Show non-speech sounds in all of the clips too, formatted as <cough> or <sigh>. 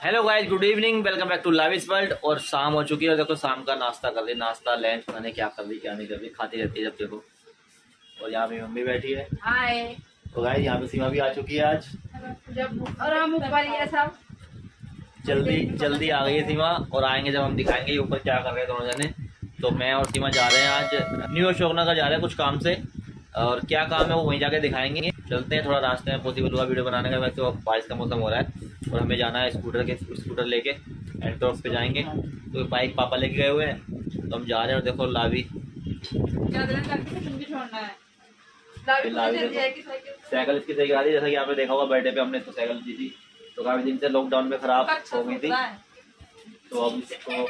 Hello guys good evening welcome back to live world और शाम हो चुकी है और देखो शाम का नाश्ता कर रही नाश्ता लंच मैंने क्या कर रही क्या नहीं कर रही खाती रहती है जब देखो। और यहाँ पे मम्मी बैठी है। हाय तो गाइस यहाँ पे सीमा भी आ चुकी है आज। जब और हम ऊपर ये सब। जल्दी जल्दी आ गई है सीमा। और आएँगे जब हम दिखाएँगे ऊपर क्या कर रहे हैं दोनों जने। तो मैं और सीमा जा रहे हैं आज। न्यू अशोकनगर जा रहे हैं कुछ काम से। और क्या काम है वो वहीं जाके दिखाएँगे। चलते हैं थोड़ा रास्ते में पॉसिबल हुआ वीडियो बनाने का वैसे तो बारिश का मौसम हो रहा है और हमें जाना है स्कूटर के स्कूटर लेके एंट्रॉक्स पे जाएँगे। तो बाइक पापा लेके गए हुए हैं तो हम जा रहे हैं और देखो लावी। साइकिल इसकी सही करा दी जैसा कि आपने देखा होगा बर्थडे पे हमने तो साइकिल दी थी। तो काफ़ी दिन से लॉकडाउन में खराब अच्छा हो गई थी। तो अब इसको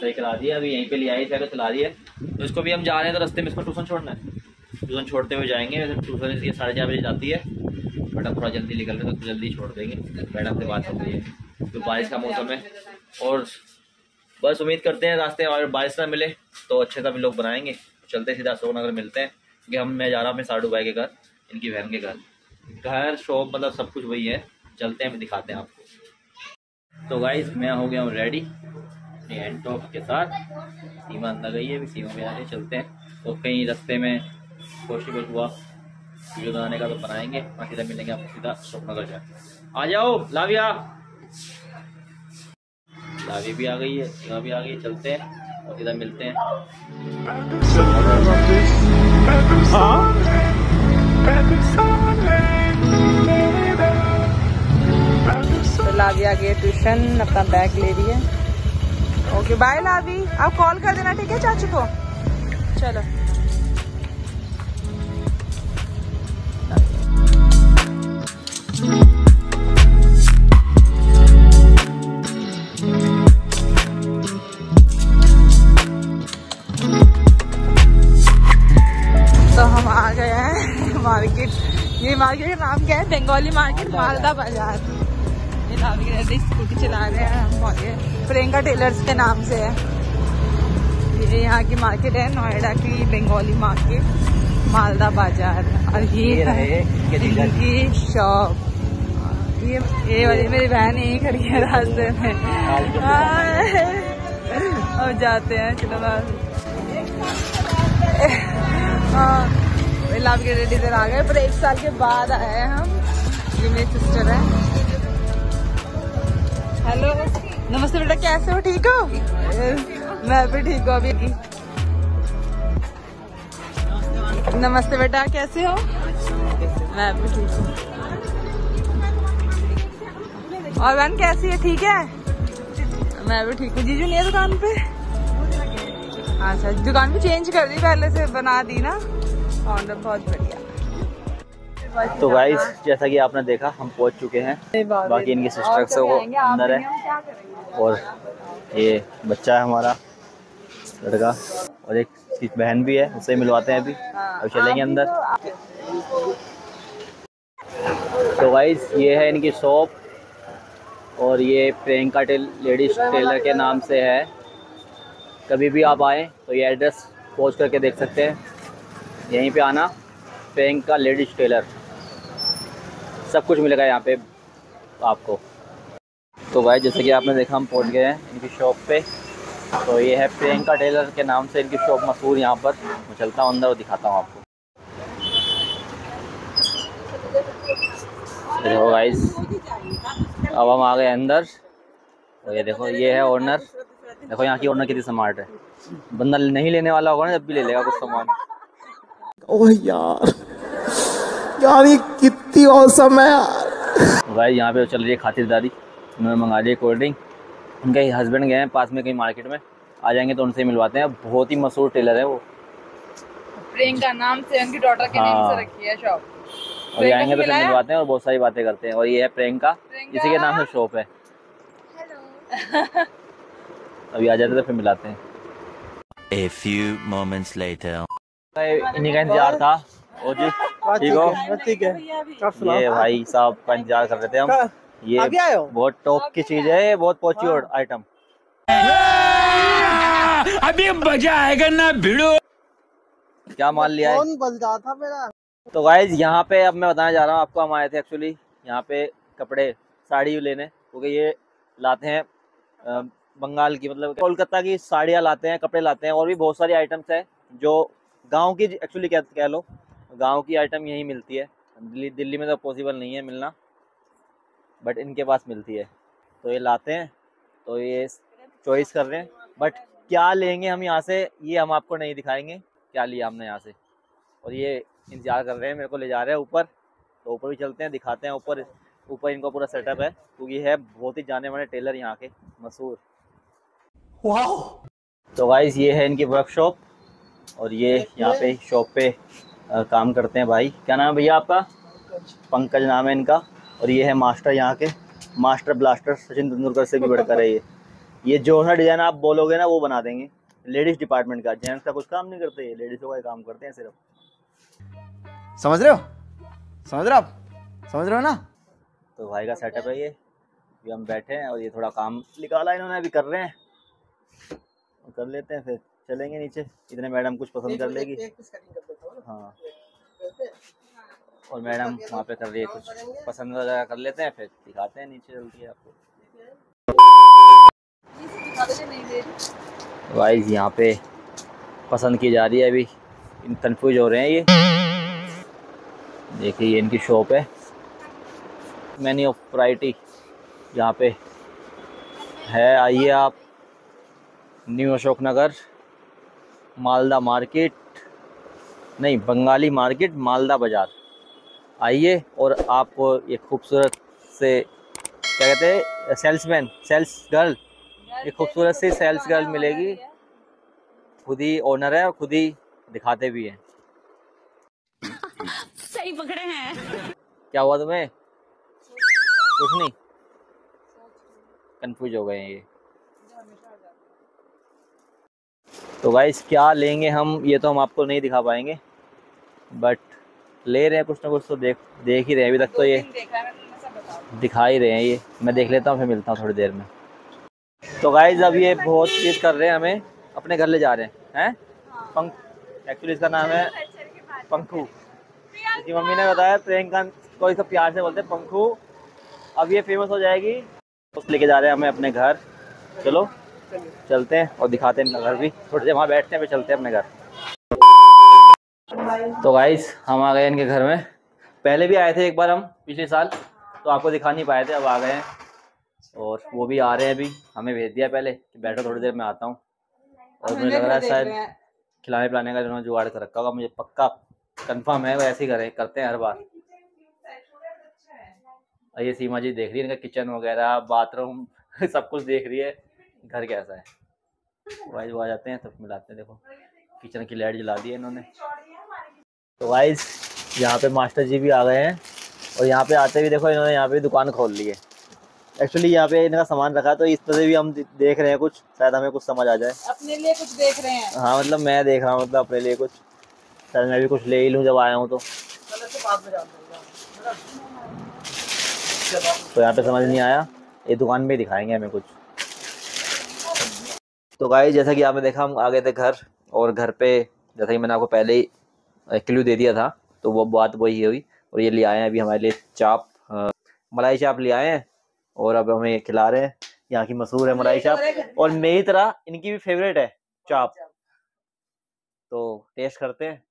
सही करा दिया अभी यहीं पे ले आई साइकिल चला रही है। तो इसको भी हम जा रहे हैं तो रास्ते में इसको ट्यूशन छोड़ना है। ट्यूशन छोड़ते हुए जाएँगे। वैसे ट्यूशन इसकी साढ़े चार बजे जाती है, बट थोड़ा जल्दी निकल रहे तो जल्दी छोड़ देंगे। मैडम से बात हो गई है। तो बारिश का मौसम है। और बस उम्मीद करते हैं रास्ते और बारिश ना मिले तो अच्छे सा भी लोग बनाएँगे। चलते सीधा अशोक नगर मिलते हैं। क्योंकि हम, मैं जा रहा हूँ अपने साडू भाई के घर, इनकी बहन के घर। घर, शॉप मतलब सब कुछ वही है। चलते हैं दिखाते हैं आपको। तो गाइज़ मैं हो गया हूँ रेडी अपनी हैंड टॉप के साथ। सीमा अंदर गई है सीमा में आगे चलते हैं। तो कहीं रास्ते में पॉसिबल हुआ। वीडियो बनाने का तो बनाएँगे, बाकी सीधा मिलेंगे आपको सीधा अशोकनगर जाए आ जाओ, लाविया। लावी भी आ गई है सीमा भी आ गई चलते हैं और सीधा मिलते हैं। तो लावी आ गई ट्यूशन अपना बैग ले रही है। ओके बाय लावी। आप कॉल कर देना, ठीक है, चाचू को? चलो। बंगाली मार्केट मालदा बाज़ार। ये लावी रहते स्कूटी चला रहे हैं हम और ये प्रियंका टेलर्स के नाम से है। ये यहाँ की मार्केट है नोएडा की बंगाली मार्केट मालदा बाज़ार। और ये है इनके शॉप ये ये वाली मेरी बहन यही खड़ी है रास्ते में। अब जाते हैं चलो हाँ लाभ के रेडी इधर आ गए पर एक साल के बाद आए हैं हम। सिस्टर है। हेलो। नमस्ते बेटा, कैसे हो? ठीक हो? मैं भी ठीक हूँ, अभी। नमस्ते बेटा, कैसे हो? मैं भी ठीक हूँ। और बहन कैसी है? ठीक है? मैं भी ठीक हूँ। जीजू नहीं है दुकान पे? अच्छा दुकान भी चेंज कर दी पहले से, बना दी ना? और बहुत बढ़िया। तो गाइस जैसा कि आपने देखा, हम पहुँच चुके हैं। बाकी इनके सिस्टर वो अंदर है। और ये बच्चा है हमारा, लड़का। और एक इसकी बहन भी है उससे मिलवाते हैं अभी। अब चलेंगे अंदर। तो गाइस ये है इनकी शॉप और ये प्रियंका टेल लेडीज़ टेलर के नाम से है। कभी भी आप आएँ तो ये एड्रेस पोस्ट करके देख सकते हैं। यहीं पे आना, प्रियंका लेडीज़ टेलर सब कुछ मिलेगा यहाँ पे आपको। तो भाई, जैसे कि आपने देखा, हम पहुँच गए हैं इनकी शॉप पे। तो ये है प्रियंका टेलर के नाम से इनकी शॉप मशहूर यहाँ पर। मैं चलता हूँ अंदर और दिखाता हूँ आपको। देखो गाइस अब हम आ गए अंदर। और ये देखो, ये है ओनर देखो यहाँ की ओनर कितनी स्मार्ट है। बंदा नहीं लेने वाला होगा ना, जब भी ले लेगा कुछ सामान। ओह यार यार ये कितनी औसम है। यार भाई यहाँ पे चल रही है खातिरदारी। उन्होंने मंगा ली कोल्ड ड्रिंक उनके हस्बैंड गए हैं पास में कहीं मार्केट में। आ जाएँगे तो उनसे मिलवाते हैं। बहुत ही मशहूर टेलर है वो। प्रियंका नाम से उनकी डॉटर के हाँ। नाम से रखी है शॉप और ये आएँगे तो फिर मिलवाते हैं और बहुत सारी बातें करते हैं। और ये है प्रियंका। प्रियंका। इसी के नाम से शॉप है। <laughs> अभी आ जाते तो फिर मिलाते हैं। A few moments later. इन्हीं का इंतज़ार था। और जी। ठीक हो? ठीक है। ये भाई साहब का इंतज़ार कर रहे थे हम। ये हो? बहुत टॉप की चीज़ है बहुत पॉच्योर आइटम <laughs> अभी मज़ा आएगा ना भिड़ो। क्या माल लिया है? कौन बज रहा था मेरा? तो गाइज़ यहाँ पे अब मैं बताना जा रहा हूँ आपको हम आए थे एक्चुअली यहाँ पे कपड़े साड़ी लेने। क्योंकि ये लाते हैं बंगाल की मतलब कोलकाता की साड़ियाँ लाते हैं कपड़े लाते हैं और भी बहुत सारी आइटम्स है जो गाँव की एक्चुअली कह लो। गाँव की आइटम यहीं मिलती है। दिल्ली दिल्ली में तो पॉसिबल नहीं है मिलना बट इनके पास मिलती है। तो ये लाते हैं तो ये चॉइस कर रहे हैं। बट क्या लेंगे हम यहाँ से ये हम आपको नहीं दिखाएँगे क्या लिया हमने यहाँ से। और ये इंतज़ार कर रहे हैं मेरे को ले जा रहे हैं ऊपर। तो ऊपर भी चलते हैं दिखाते हैं ऊपर। ऊपर इनका पूरा सेटअप है क्योंकि है बहुत ही जाने माने टेलर यहाँ के मशहूर। तो गाइज़ ये है इनकी वर्कशॉप और ये यहाँ पे शॉप पे काम करते हैं भाई। क्या नाम है भैया आपका? पंकज नाम है इनका। और ये है मास्टर यहाँ के। मास्टर ब्लास्टर सचिन तेंदुलकर से भी बढ़कर है ये। ये जो सा डिज़ाइन आप बोलोगे ना वो बना देंगे। लेडीज़ डिपार्टमेंट का। जेंट्स का कुछ काम नहीं करते ये। लेडीज़ों का काम करते हैं सिर्फ़। समझ रहे हो? समझ रहे हो आप? समझ रहे हो ना? तो भाई का सेटअप है ये। अभी हम बैठे हैं और ये थोड़ा काम निकाला इन्होंने अभी कर रहे हैं। कर लेते हैं फिर। चलेंगे नीचे। इतने मैडम कुछ पसंद कर लेगी। हाँ। और मैडम वहाँ पे कर रही है कुछ पसंद वगैरह कर लेते हैं, फिर दिखाते हैं नीचे चलती है आपको। वाइज यहाँ पे पसंद की जा रही है अभी। इन कन्फ्यूज़ हो रहे हैं ये। देखिए, ये इनकी शॉप है। मैनी ऑफ़ वराइटी यहाँ पे है। आइए आप। न्यू अशोक नगर मालदा मार्केट नहीं बंगाली मार्केट मालदा बाज़ार। आइए और आपको ये खूबसूरत से क्या कहते हैं सेल्समैन सेल्स गर्ल ये खूबसूरत सी सेल्स गर्ल मिलेगी। खुद ही ओनर है और खुद ही दिखाते भी हैं। सही पकड़े हैं। क्या हुआ तुम्हें? कुछ नहीं। कंफ्यूज हो गए हैं ये। तो गाइस क्या लेंगे हम? ये तो हम आपको नहीं दिखा पाएँगे बट ले रहे हैं कुछ ना कुछ तो देख देख ही रहे हैं। अभी तक तो ये दिखा ही रहे हैं ये। मैं देख लेता हूँ फिर मिलता हूँ थोड़ी देर में। तो गाइज़ अब ये बहुत चीज़ कर रहे हैं हमें। अपने घर ले जा रहे हैं हैं? पंख एक्चुअली इसका नाम है पंखू इसकी मम्मी ने बताया प्रियंका को इसको प्यार से बोलते हैं पंखू अब ये फ़ेमस हो जाएगी। उस लेके जा रहे हैं हमें अपने घर। चलो। चलते हैं और दिखाते हैं इनका घर भी। थोड़ी देर वहाँ बैठते हैं फिर चलते हैं अपने घर। तो गाइस हम आ गए इनके घर में। पहले भी आए थे एक बार हम पिछले साल। तो आपको दिखा नहीं पाए थे अब आ गए हैं। और वो भी आ रहे हैं अभी। हमें भेज दिया पहले कि बैठो थोड़ी देर में आता हूँ। और मुझे लग रहा है शायद खिलाने पिलाने का इन्होंने जुगाड़ कर रखा होगा मुझे पक्का कंफर्म है वो ऐसे ही करें करते हैं हर बार। ये सीमा जी देख रही है इनका किचन वगैरह बाथरूम <laughs> सब कुछ देख रही है। घर कैसा है? वाइज वो आ जाते हैं तब मिलाते हैं देखो। किचन की लाइट जला दी है इन्होंने। तो वाइज यहाँ पे मास्टर जी भी आ गए हैं और यहाँ पे आते भी देखो इन्होंने यहाँ पे दुकान खोल ली है। एक्चुअली यहाँ पे इनका सामान रखा तो इस तरह से भी हम देख रहे हैं कुछ। शायद हमें कुछ समझ आ जाए। अपने लिए कुछ देख रहे हैं। हाँ मतलब मैं देख रहा हूँ मतलब अपने लिए कुछ। शायद मैं भी कुछ ले ही लूँ जब आया हूँ तो। तो यहाँ पे समझ नहीं आया। ये दुकान में दिखाएँगे हमें कुछ। तो गाइस जैसा कि आपने देखा हम आ गए थे घर और घर पे जैसा कि मैंने आपको पहले ही क्लू दे दिया था तो वो बात वही हुई और ये ले आए हैं अभी हमारे लिए चाप मलाई चाप ले आए हैं और अब हमें खिला रहे हैं। यहाँ की मशहूर है मलाई चाप और मेरी तरह इनकी भी फेवरेट है चाप। तो टेस्ट करते हैं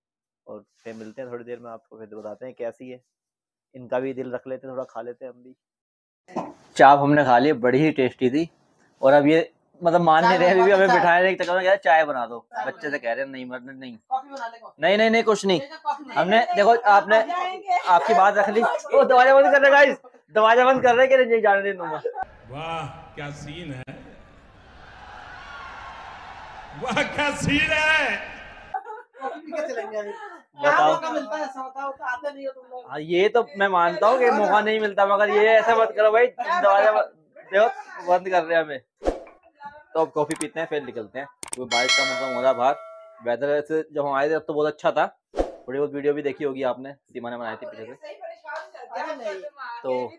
और फिर मिलते हैं थोड़ी देर में आपको फिर बताते हैं कैसी है। इनका भी दिल रख लेते हैं थोड़ा खा लेते हैं हम भी। चाप हमने खा ली बड़ी ही टेस्टी थी और अब ये मतलब मान नहीं रहे अभी भी हमें बिठाए रहे चक्कर में कह चाय बना दो। बच्चे से कह रहे हैं नहीं मरने नहीं। नहीं नहीं नहीं कुछ नहीं। हमने देखो आपने आपकी बात रख ली। <laughs> वो दरवाज़ा बंद कर रहे गाइस दरवाज़ा बंद कर रहे कि नहीं जाने दे दूँगा। वाह क्या सीन है? वाह क्या सीन है? बताओ। हाँ ये तो मैं मानता हूँ कि मौका नहीं मिलता मगर ये ऐसा मत करो भाई <laughs> दरवाज़ा बंद- देखो बंद कर रहे हमें। तो अब कॉफ़ी पीते हैं फिर निकलते हैं। क्योंकि बारिश का मौसम हो रहा बाहर। वेदर वैसे जब हम आए थे तब तो बहुत अच्छा था। थोड़ी बहुत वीडियो भी देखी होगी आपने सीमा ने बनाई थी पीछे से। तो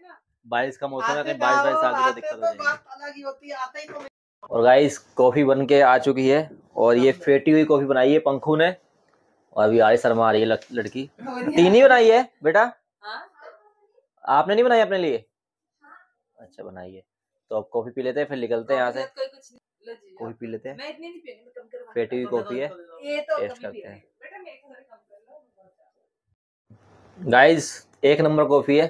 बारिश का मौसम है कहीं बारिश बारिश आ गई तो दिक्कत हो जाएगी। और गाइस कॉफ़ी बन के आ चुकी है और ये फेटी हुई कॉफ़ी बनाई है पंखू ने। और अभी आई शर्मा आ रही है लड़की। तीन ही बनाई है बेटा? आपने नहीं बनाई अपने लिए? अच्छा बनाई है। तो अब कॉफ़ी पी लेते हैं फिर निकलते हैं यहाँ से। कोई कुछ नहीं लो जीजा। कॉफ़ी पी लेते हैं। मैं इतनी नहीं पीऊँगी मैं कम करवा फेटी हुई कॉफ़ी है। तो टेस्ट करते हैं। बेटा मेरे को थोड़ी कम कर लो गाइस एक नंबर कॉफ़ी है।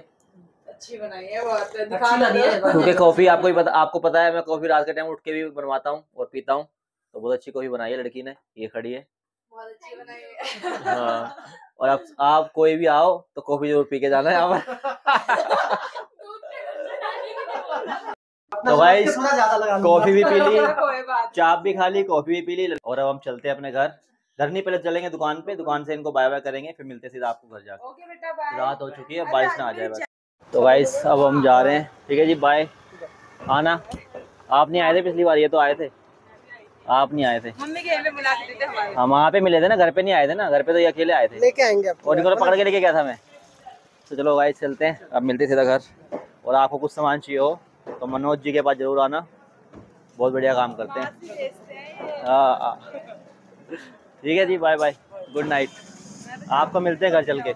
अच्छी बनाई है बहुत दिखा ना दो क्योंकि कॉफ़ी आपको ही पता आपको पता है मैं कॉफ़ी रात के टाइम उठ के भी बनवाता हूँ और पीता हूँ। तो बहुत अच्छी कॉफ़ी बनाई है लड़की ने ये खड़ी है। बहुत अच्छी बनाई है। हाँ और आप आप कोई भी आओ तो कॉफ़ी ज़रूर पी के जाना है यहाँ पर। <laughs> तो गाइस कॉफ़ी भी पी ली <laughs> चाप भी खा ली कॉफ़ी भी पी ली और अब हम चलते हैं अपने घर। घर नहीं पहले चलेंगे दुकान पे दुकान से इनको बाय बाय करेंगे फिर मिलते सीधा आपको घर जाके। ओके बेटा बाय रात हो चुकी है बारिश ना आ जाए बस। तो गाइस अब हम जा रहे हैं। ठीक है जी बाय आना। आप नहीं आए थे पिछली बार ये तो आए थे। आप नहीं आए थे। हम वहाँ पे मिले थे ना घर पे नहीं आए थे ना घर पे तो ये अकेले आए थे। लेके आएँगे और इनको पकड़ के लेके गया था मैं। तो चलो गाइस चलते हैं। अब मिलते हैं सीधा घर। और आपको कुछ सामान चाहिए हो तो मनोज जी के पास ज़रूर आना। बहुत बढ़िया काम करते हैं। हाँ हाँ। ठीक है जी बाय बाय गुड नाइट आपको मिलते हैं घर चल के।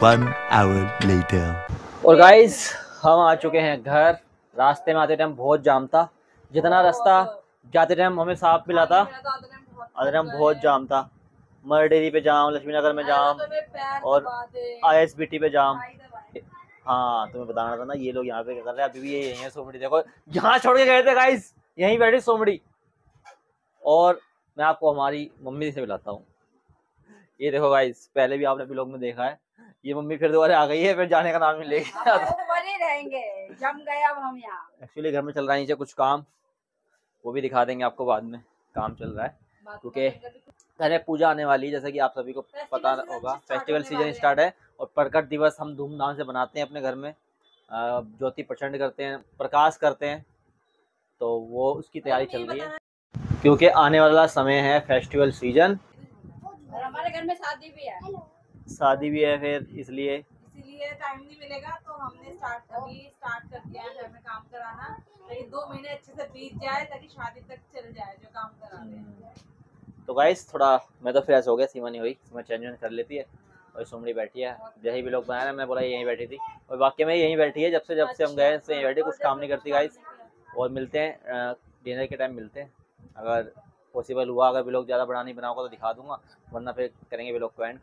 One hour later. और गाइस हम आ चुके हैं घर। रास्ते में आते टाइम बहुत जाम था। जितना रास्ता जाते टाइम हमें साफ़ मिला था आते टाइम बहुत जाम था। मर डेरी पे जाम लक्ष्मी नगर में जाम और आई एस बी टी पे जाम। हाँ तुम्हें बताना था ना ये लोग यहाँ पे कर रहे हैं? अभी भी ये यही है सोमड़ी। देखो यहाँ छोड़ के गए थे गाइस यहीं बैठी सोमड़ी। और मैं आपको हमारी मम्मी से मिलाता हूँ। ये देखो गाइस पहले भी आपने ब्लॉग में देखा है। ये मम्मी फिर दोबारा आ गई है फिर जाने का नाम ही रहेंगे। जम गए अब हम यहाँ। एक्चुअली घर में चल रहा है नीचे कुछ काम। वो भी दिखा देंगे आपको बाद में काम चल रहा है। क्योंकि घर में पूजा आने वाली है जैसे कि आप सभी को पता होगा। फेस्टिवल सीज़न स्टार्ट है। और प्रकट दिवस हम धूमधाम से बनाते हैं अपने घर में। ज्योति प्रचंड करते हैं प्रकाश करते हैं तो वो उसकी तैयारी चल रही है। क्योंकि आने वाला समय है फेस्टिवल सीज़न। और हमारे घर में शादी भी है। शादी भी है फिर इसलिए। इसीलिए टाइम नहीं मिलेगा तो हमने स्टार्ट अभी स्टार्ट कर दिया है घर में काम कराना। लेकिन दो महीने अच्छे से बीत जाए ताकि शादी तक चल जाए जो काम करा रहे हैं तो गाइस थोड़ा मैं तो फ्रेश हो गया सीमा नहीं हुई सीमा चेंज कर लेती है। और सुमड़ी बैठी है। यही भी लोग बनाए ना, मैं बोला, यहीं बैठी थी। और वाकई में यहीं बैठी है। जब से जब से हम गए, से यहीं बैठे, कुछ काम नहीं करती गाइस और मिलते हैं डिनर के टाइम मिलते हैं। अगर पॉसिबल हुआ, अगर भी लोग ज़्यादा बड़ा नहीं बनाओगे तो दिखा दूँगा, वरना फिर करेंगे भी लोग को एंड